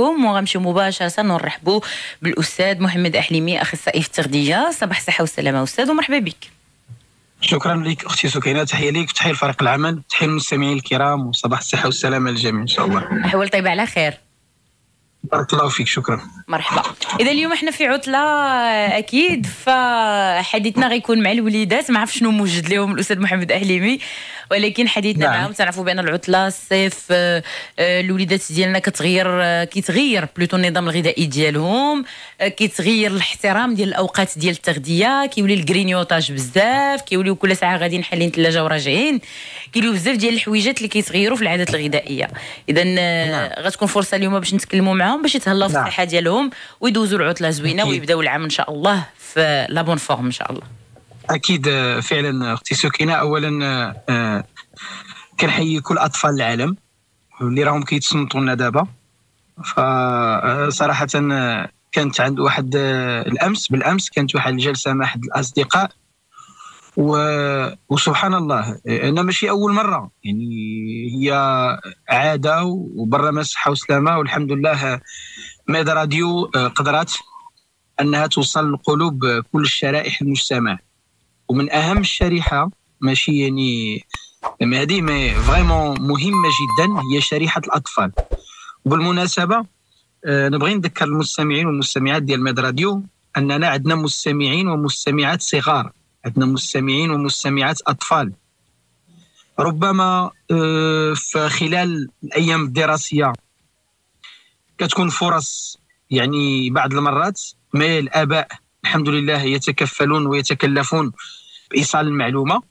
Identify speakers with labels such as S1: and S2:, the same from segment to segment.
S1: معكم وغنمشيو مباشرة نرحبوا بالأستاذ محمد احليمي أخصائي في التغذية. صباح الصحة والسلامة أستاذ ومرحبا بك.
S2: شكرا لك أختي سكينة تحية لك تحية لفريق العمل تحية للمستمعين الكرام وصباح الصحة والسلامة للجميع إن شاء الله.
S1: أحوال طيبة على خير.
S2: بارك الله فيك شكرا.
S1: مرحبا. إذا اليوم إحنا في عطلة أكيد فحديثنا غيكون مع الوليدات ما عرف شنو موجد لهم الأستاذ محمد احليمي ولكن حديثنا نعم. معاهم تعرفوا بأن العطله الصيف آه، آه، الوليدات ديالنا كتغير آه، كيتغير plutôt النظام الغذائي ديالهم كيتغير الاحترام ديال الأوقات ديال التغذية كيولي ال grignotage بزاف كيوليو كل ساعة غاديين حالين الثلاجه وراجعين كيوليو بزاف ديال الحويجات اللي كيتغيروا في العادات الغذائية اذا نعم. غتكون فرصة اليوم باش نتكلموا معاهم باش يتهلاو في نعم. الصحة ديالهم ويدوزوا العطله زوينة ويبداو العام إن شاء الله في la bonne forme إن شاء الله
S2: أكيد فعلا أختي سكينة. اولا آه، كنحيي كل أطفال العالم اللي راهم كيتصنتوا لنا دابا. فصراحه آه، كانت عند واحد آه، الأمس بالأمس كانت واحد الجلسة مع أحد الأصدقاء. و... وسبحان الله أنا ماشي أول مرة. يعني هي عادة وبرنامج الصحه والسلامه والحمد لله ميد راديو قدرات أنها توصل لقلوب كل الشرائح المجتمع. ومن أهم الشريحة ماشي يعني هذه vraiment مهمه جدا هي شريحة الأطفال. وبالمناسبة آه، نبغي نذكر المستمعين والمستمعات ديال ميد راديو أننا عندنا مستمعين ومستمعات صغار. عندنا مستمعين ومستمعات أطفال. ربما آه، في خلال الأيام الدراسية كتكون فرص يعني بعض المرات ما الاباء الحمد لله يتكفلون ويتكلفون بإيصال المعلومة.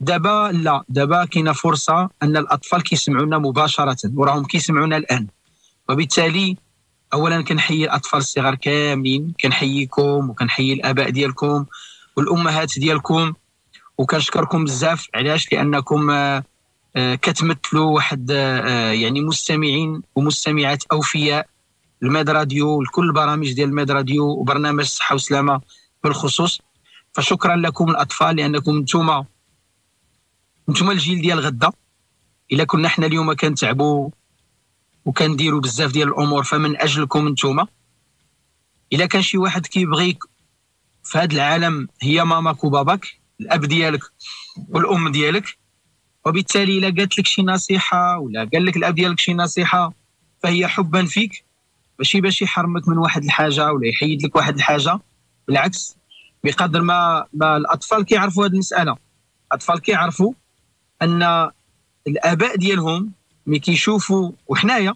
S2: دابا لا دابا كاينة فرصة أن الأطفال كيسمعونا مباشرة وراهم كيسمعونا الآن. وبالتالي اولا كنحيي الأطفال الصغار كاملين كنحييكم وكنحيي الآباء ديالكم والأمهات ديالكم. وكنشكركم بزاف علاش؟ لأنكم آه، آه، كتمثلوا واحد آه، يعني مستمعين ومستمعات أوفياء. الميد راديو لكل البرامج ديال الميد راديو وبرنامج الصحة والسلامة بالخصوص. فشكرا لكم الأطفال لأنكم أنتم أنتم الجيل ديال غدا. إلا كنا حنا اليوم كنتعبوا وكنديروا بزاف ديال الأمور فمن أجلكم أنتم إلا كان شي واحد كيبغيك في هذا العالم هي ماماك وباباك الأب ديالك والأم ديالك. وبالتالي إلا قالت لك شي نصيحة ولا قال لك الأب ديالك شي نصيحة فهي حبا فيك. ماشي باش يحرمك من واحد الحاجة ولا يحيد لك واحد الحاجة. بالعكس بقدر ما ما الأطفال كيعرفوا هذه المسألة. الأطفال كيعرفوا أن الآباء ديالهم ملي كيشوفوا وحنايا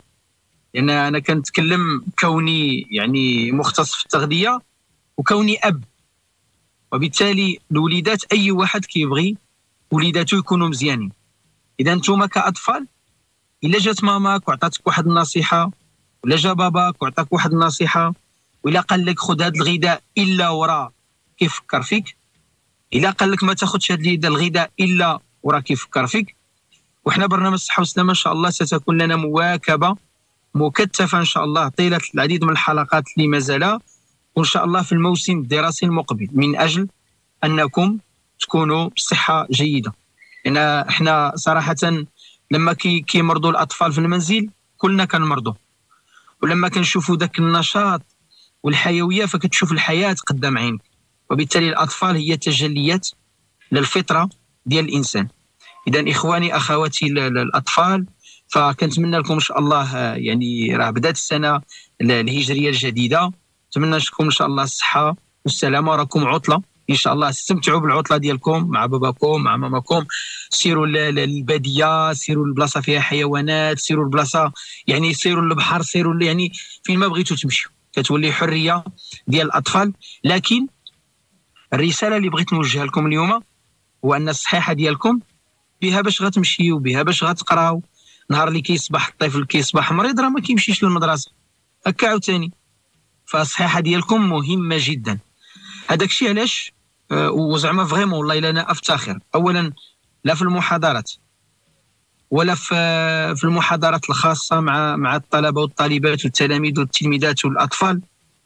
S2: لأن يعني أنا كنتكلم كوني يعني مختص في التغذية وكوني أب. وبالتالي الوليدات أي واحد كيبغي وليداته يكونوا مزيانين. إذا أنتم كأطفال إلا جات ماماك وعطاتك واحد النصيحة ولا جا باباك وعطاك واحد النصيحة ولا قال لك خذ هذا الغذاء إلا وراه كيفكر فيك إلا قال لك ما تاخذش هذا الغذاء إلا وراه كيفكر فيك وحنا برنامج الصحة والسلامة إن شاء الله ستكون لنا مواكبة مكثفة إن شاء الله طيلة العديد من الحلقات اللي ما زال وإن شاء الله في الموسم الدراسي المقبل. من أجل أنكم تكونوا بصحة جيدة. يعني إحنا صراحة لما كي كيمرضوا الأطفال في المنزل كلنا كنمرضوا. ولما كنشوفوا ذاك النشاط والحيوية فكتشوف الحياة قدام عينك. وبالتالي الأطفال هي تجليات للفطرة ديال الإنسان. إذا إخواني أخواتي الأطفال فكنتمنى لكم إن شاء الله يعني راه بدات السنة الهجرية الجديدة. نتمنى لكم إن شاء الله الصحة والسلامة. وراكم عطلة. إن شاء الله. استمتعوا بالعطلة ديالكم مع باباكم مع ماماكم. سيروا للباديه سيروا لبلاصه فيها حيوانات سيروا لبلاصه يعني سيروا للبحر سيروا يعني فين ما بغيتوا تمشيوا كتولي حرية ديال الأطفال. لكن الرسالة اللي بغيت نوجهها لكم اليوم هو أن الصحيحة ديالكم بها باش غتمشيو بها باش غتقراو. نهار اللي كيصبح الطفل كيصبح مريض راه ما كيمشيش للمدرسة. هكا عاوتاني. فالصحيحة ديالكم مهمة جدا. هذاك الشيء علاش؟ وزعما فريمون والله إلا أنا افتخر اولا لا في المحاضرات ولا في في المحاضرات الخاصة مع مع الطلبة والطالبات والتلاميذ والتلميذات والأطفال.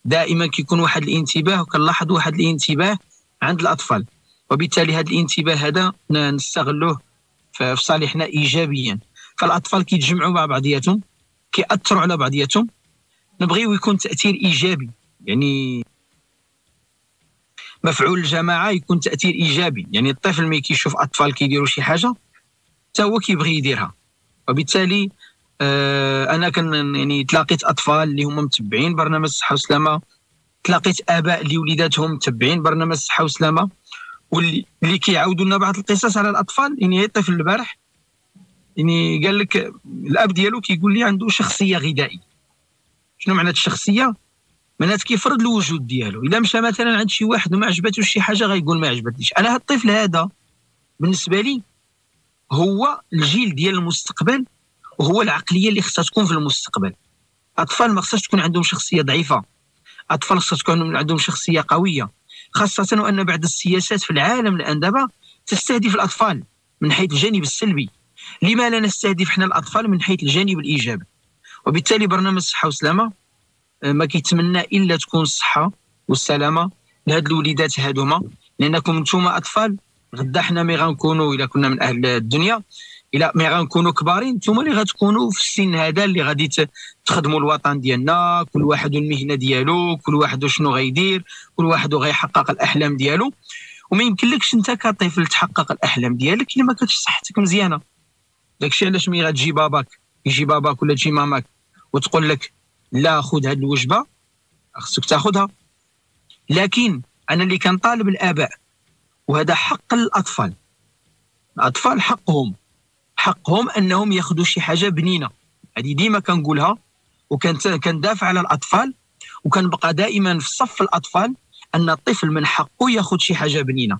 S2: دائما كيكون واحد الانتباه وكنلاحظ واحد الانتباه عند الأطفال. وبالتالي هذا الانتباه هذا نستغلوه في صالحنا ايجابيا. فالأطفال كيتجمعوا مع بعضياتهم كيأثروا على بعضياتهم. نبغيو يكون تأثير إيجابي يعني مفعول الجماعة يكون تأثير إيجابي. يعني الطفل ملي كيشوف أطفال كيديروا شي حاجة حتى هو كيبغي يديرها. وبالتالي آه أنا كان يعني تلاقيت أطفال اللي هما متبعين برنامج الصحة والسلامة تلاقيت آباء اللي وليداتهم متبعين برنامج الصحة والسلامة واللي اللي كيعاودوا لنا بعض القصص على الأطفال. يعني الطفل البارح يعني قال لك الأب ديالو كيقول لي عنده شخصية غذائية. شنو معنى الشخصية؟ معناتها كيفرض الوجود ديالو. إلا مشى مثلا عند شي واحد وما عجبتوش شي حاجة غيقول ما عجبتنيش. أنا هاد الطفل هذا بالنسبة لي هو الجيل ديال المستقبل وهو العقلية اللي خصها تكون في المستقبل. أطفال ما خصهاش تكون عندهم شخصية ضعيفة. أطفال خصها تكون عندهم شخصية قوية. خاصة وأن بعض السياسات في العالم الآن دابا تستهدف الأطفال من حيث الجانب السلبي. لما لا نستهدف إحنا الأطفال من حيث الجانب الإيجابي؟ وبالتالي برنامج الصحة والسلامة ما كيتمنى إلا تكون الصحه والسلامة لهاد الوليدات هادوما. لأنكم نتوما أطفال غدا حنا مي غنكونوا إلا كنا من أهل الدنيا إلى مي غنكونوا كبارين نتوما اللي غتكونوا في السن هذا اللي غادي تخدموا الوطن ديالنا كل واحد المهنه ديالو كل واحد شنو غيدير كل واحد غيحقق الأحلام ديالو. وما يمكنلكش أنت كطفل تحقق الأحلام ديالك إلا ما كانتش صحتك مزيانة. داكشي علاش ملي غتجي باباك يجي باباك ولا تجي ماماك وتقول لك لا خذ هذه الوجبة خصك تاخذها. لكن أنا اللي كنطالب الآباء وهذا حق الأطفال. الأطفال حقهم. حقهم أنهم ياخذوا شي حاجة بنينة. هذه ديما كنقولها وكنت كندافع على الأطفال وكنبقى دائما في صف الأطفال أن الطفل من حقه ياخذ شي حاجة بنينة.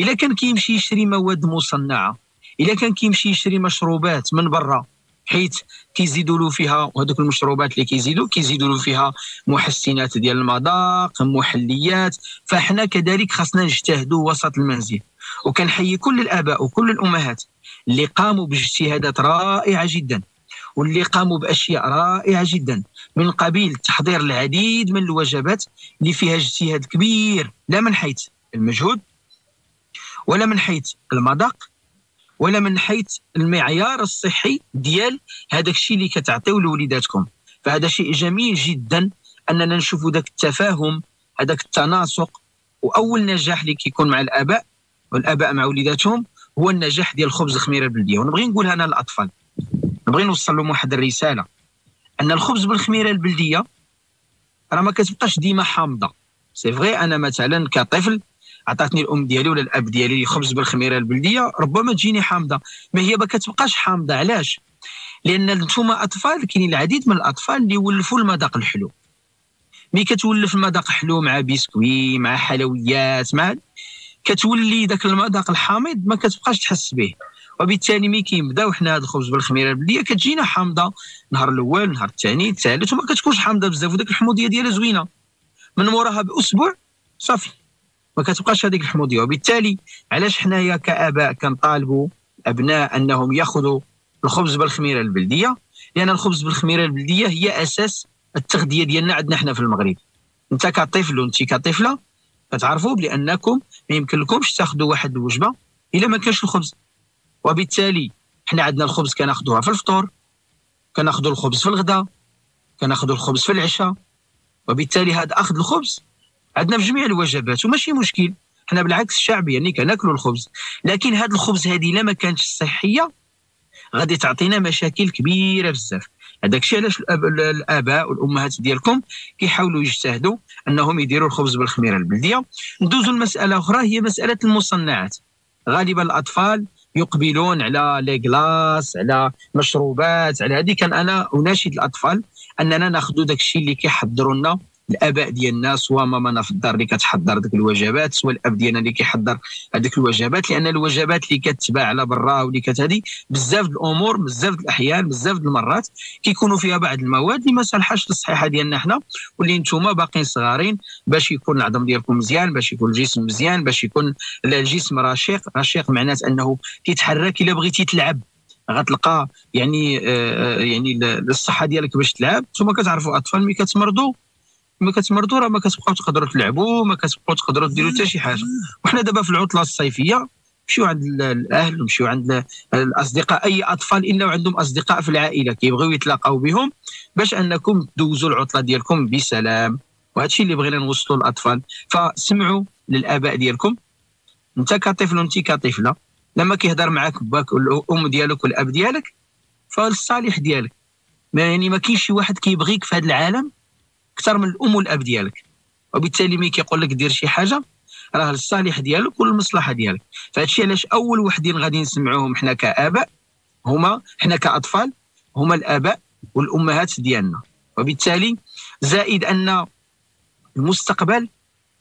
S2: إلا كان كيمشي يشري مواد مصنعة إلا كان كيمشي يشري مشروبات من برا حيث كيزيدوا له فيها وهذوك المشروبات اللي كيزيدوا كيزيدوا له فيها محسنات ديال المذاق محليات. فاحنا كذلك خاصنا نجتهدوا وسط المنزل. وكنحيي كل الآباء وكل الأمهات اللي قاموا باجتهادات رائعة جدا واللي قاموا بأشياء رائعة جدا من قبيل تحضير العديد من الوجبات اللي فيها اجتهاد كبير. لا من حيث المجهود ولا من حيث المذاق ولا من حيث المعيار الصحي ديال هذاك الشيء اللي كتعطيو لوليداتكم. فهذا شيء جميل جدا أننا نشوفوا ذاك التفاهم هذاك التناسق وأول نجاح اللي كيكون مع الآباء والآباء مع وليداتهم هو النجاح ديال الخبز الخميره البلدية. ونبغي نقولها أنا للأطفال نبغي نوصل لهم واحد الرسالة أن الخبز بالخميرة البلدية راه ما كتبقاش ديما حامضة. c'est vrai أنا مثلا كطفل عطاتني الأم ديالي ولا الأب ديالي خبز بالخميرة البلدية ربما تجيني حامضة. ما هي ما كتبقاش حامضة علاش؟ لأن نتوما أطفال كاين العديد من الأطفال اللي يولفوا المذاق الحلو. ملي كتولف المذاق حلو مع بسكوي مع حلويات مع كتولي ذاك المذاق الحامض ما كتبقاش تحس به. وبالتالي ملي كيبداو حنا هذا الخبز بالخميرة البلدية كتجينا حامضة النهار الأول النهار الثاني الثالث وما كتكونش حامضة بزاف وديك الحموضية ديالها زوينة. من موراها بأسبوع صافي. ما كتبقاش هذيك الحموضيه وبالتالي علاش حنايا كآباء كنطالبوا الابناء أنهم يأخذوا الخبز بالخميرة البلدية؟ لأن الخبز بالخميرة البلدية هي أساس التغذية ديالنا عندنا حنا في المغرب. أنت كطفل وأنت كطفلة كتعرفوا بأنكم ما يمكن لكمش تاخذوا واحد الوجبة إلا ما كانش الخبز. وبالتالي حنا عندنا الخبز كناخذوها في الفطور كناخذوا الخبز في الغداء كناخذوا الخبز في العشاء. وبالتالي هذا أخذ الخبز عندنا في جميع الوجبات وماشي مشكل. حنا بالعكس الشعب يعني كناكلوا الخبز. لكن هذا الخبز هذه إلا ما كانتش صحية غادي تعطينا مشاكل كبيرة بزاف. هذاك الشيء علاش الآباء والأمهات ديالكم كيحاولوا يجتهدوا أنهم يديروا الخبز بالخميرة البلدية. ندوزوا لمسألة أخرى هي مسألة المصنعات. غالبا الأطفال يقبلون على لي كلاس على مشروبات على هذه. كان أنا أناشد الأطفال أننا ناخذ داك الشيء اللي كيحضروا لنا الأباء ديالنا سواء مامانا في الدار اللي كتحضر ديك الوجبات سواء الأب ديالنا اللي كيحضر هذيك الوجبات لأن الوجبات اللي كتباع على برا واللي كتهدي بزاف الأمور بزاف الأحيان بزاف المرات كيكونوا فيها بعض المواد اللي ما صالحاش للصحه ديالنا حنا واللي نتوما باقيين صغارين باش يكون العظم ديالكم مزيان باش يكون الجسم مزيان باش يكون الجسم رشيق. رشيق معناته أنه كيتحرك إلا بغيتي تلعب. غتلقى يعني آه, آه، يعني الصحة ديالك باش تلعب. ثم كتعرفوا أطفال ملي كتمرضوا ما كتمرضوا راه ما كتبقاو تقدروا تلعبوا ما كتبقاو تقدروا ديروا حتى شي حاجة. وحنا دابا في العطلة الصيفية مشيو عند الأهل ومشيو عند الأصدقاء أي أطفال إلا وعندهم أصدقاء في العائلة كيبغيو يتلاقاو بهم باش أنكم دوزوا العطلة ديالكم بسلام. وهذا الشيء اللي بغينا نوصلوا للأطفال. فسمعوا للآباء ديالكم. أنت كطفل وأنت كطفلة لما كيهضر معك باك الأم ديالك والأب ديالك فالصالح ديالك. ما يعني ما كاينش شي واحد كيبغيك في هذا العالم أكثر من الأم والأب ديالك. وبالتالي ملي كيقول لك دير شي حاجة راه للصالح ديالك وللمصلحه ديالك. فهادشي علاش أول وحدين غادي نسمعوهم حنا كآباء هما حنا كأطفال هما الآباء والأمهات ديالنا. وبالتالي زائد أن المستقبل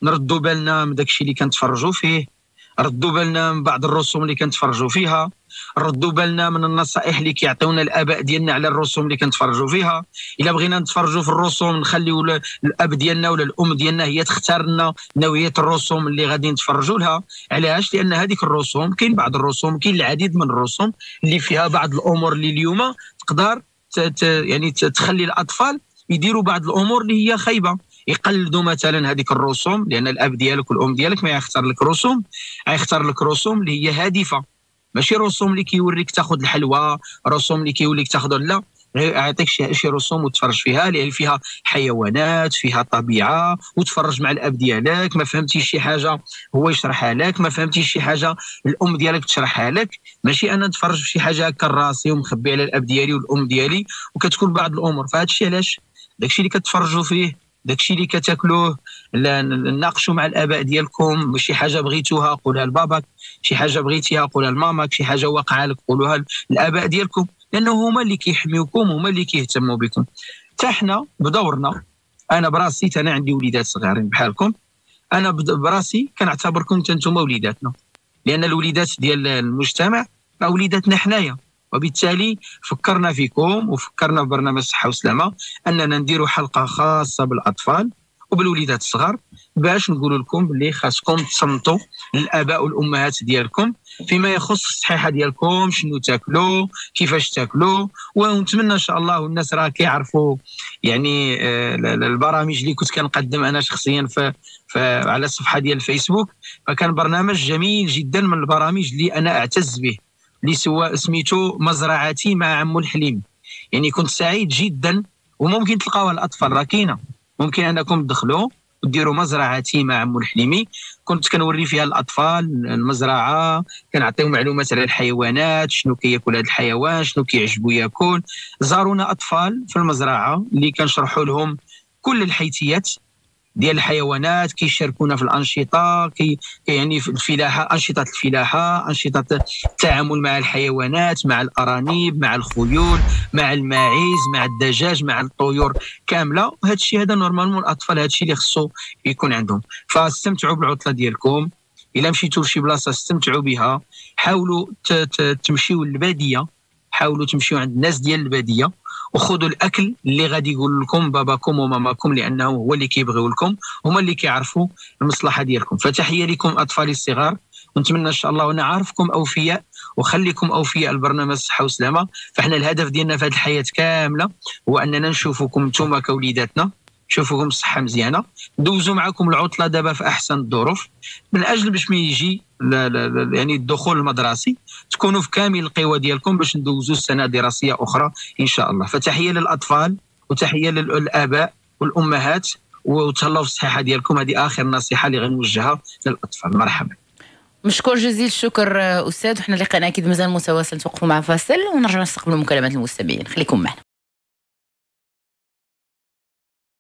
S2: نردوا بالنا من داكشي اللي كنتفرجوا فيه. ردوا بالنا من بعض الرسوم اللي كنتفرجوا فيها. ردوا بالنا من النصائح اللي كيعطيونا الآباء ديالنا على الرسوم اللي كنتفرجوا فيها. إلا بغينا نتفرجوا في الرسوم نخليو الأب ديالنا ولا الأم ديالنا هي تختار لنا نوعية الرسوم اللي غادي نتفرجوا لها. علاش؟ لأن هذيك الرسوم كاين بعض الرسوم كاين العديد من الرسوم اللي فيها بعض الأمور اللي اليوم تقدر يعني تخلي الأطفال يديروا بعض الأمور اللي هي خايبة. يقلدوا مثلا هذيك الرسوم لأن الأب ديالك والأم ديالك ما يختار لك رسوم يختار لك رسوم اللي هي هادفة. ماشي رسوم اللي كيوريك تاخذ الحلوى رسوم اللي كيوريك تاخذ لا. يعطيك شي, رسوم وتفرج فيها لأن فيها حيوانات فيها طبيعة وتفرج مع الأب ديالك ما فهمتيش شي حاجة هو يشرحها لك ما فهمتيش شي حاجة الأم ديالك تشرحها لك. ماشي أنا نتفرج في شي حاجة هكا راسي ومخبي على الأب ديالي والأم ديالي وكتكون بعض الأمور. فهذا الشيء علاش؟ داكشي اللي كتفرجوا فيه داكشي اللي كتاكلوه ناقشوا مع الآباء ديالكم شي حاجة بغيتوها قولها لباباك شي حاجة بغيتيها قولها لماماك شي حاجة واقعة لك قولوها للاباء ديالكم لأنه هما اللي كيحميوكم هما اللي كيهتموا بكم. حتى حنا بدورنا أنا براسي أنا عندي وليدات صغارين بحالكم أنا براسي كنعتبركم أنتم وليداتنا لأن الوليدات ديال المجتمع وليداتنا حنايا. وبالتالي فكرنا فيكم وفكرنا في برنامج صحه وسلامه أننا نديروا حلقة خاصة بالأطفال وبالوليدات الصغار باش نقول لكم باللي خاصكم تصنتوا للآباء والأمهات ديالكم فيما يخص الصحيحة ديالكم شنو تاكلوا كيفاش تاكلوا ونتمنى إن شاء الله والناس راه كيعرفوا يعني آه، البرامج اللي كنت كنقدم أنا شخصيا في على الصفحة ديال الفيسبوك. فكان برنامج جميل جدا من البرامج اللي أنا أعتز به. اللي سوا سميتو مزرعتي مع عمو الحليم. يعني كنت سعيد جدا وممكن تلقاوها الأطفال راه كاينة. ممكن أنكم تدخلوا وديروا مزرعتي مع عمو الحليمي كنت كنوري فيها الأطفال المزرعة كنعطيهم معلومات على الحيوانات شنو كياكل هذا الحيوان شنو كيعجبو ياكل. زارونا أطفال في المزرعة اللي كنشرحوا لهم كل الحيثيات. ديال الحيوانات كيشاركونا في الأنشطة كي يعني في الفلاحة أنشطة الفلاحة أنشطة التعامل مع الحيوانات مع الأرانب مع الخيول مع الماعز مع الدجاج مع الطيور كاملة. وهذا الشيء هذا normalement الأطفال هذا الشيء اللي خصو يكون عندهم. فاستمتعوا بالعطلة ديالكم. إلا مشيتوا لشي بلاصة استمتعوا بها. حاولوا تمشيو للبادية. حاولوا تمشيو عند الناس ديال البادية. وخذوا الأكل اللي غادي يقول لكم باباكم وماماكم لأنه هو اللي كيبغيو لكم هما اللي كيعرفوا المصلحة ديالكم. فتحية لكم اطفالي الصغار ونتمنى إن شاء الله وأنا عارفكم أوفياء وخليكم أوفياء البرنامج صحه وسلامه فإحنا الهدف ديالنا في هذه الحياة كاملة هو أننا نشوفكم أنتم كوليداتنا. نشوفوكم صحه مزيانة. ندوزوا معكم العطلة دابا في أحسن الظروف. من أجل باش ما يجي لا لا لا يعني الدخول المدرسي تكونوا في كامل القوى ديالكم باش ندوزوا السنة دراسية أخرى إن شاء الله. فتحية للأطفال وتحية للآباء والأمهات وتهلاو في الصحة ديالكم. هذه آخر نصيحة اللي غنوجهها للأطفال. مرحبا.
S1: مشكور جزيل الشكر أستاذ. وحنا لقينا أكيد مازال متواصل. توقفوا مع فاصل ونرجع نستقبلوا مكالمات المستمعين. خليكم معنا.